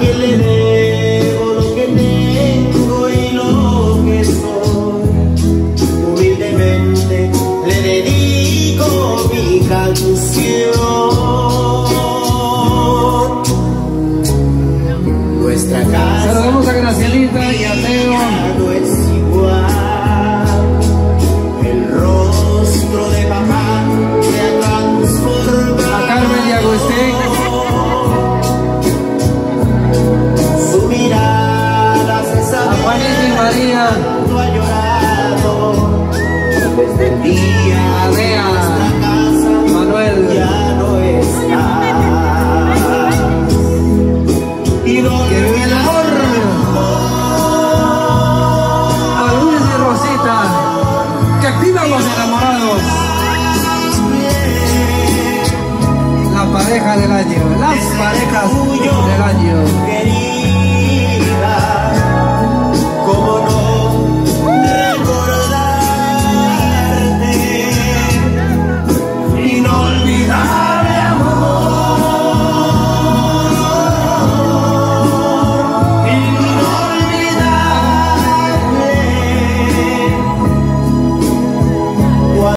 que le debo lo que tengo y lo que soy. Humildemente le dedico mi canción. María. ha llorado. Desde el día nuestra casa Manuel. ya no está. Y donde vive el amor. A Luis y Rosita. Que vivan los enamorados. La pareja del año. Las parejas del año.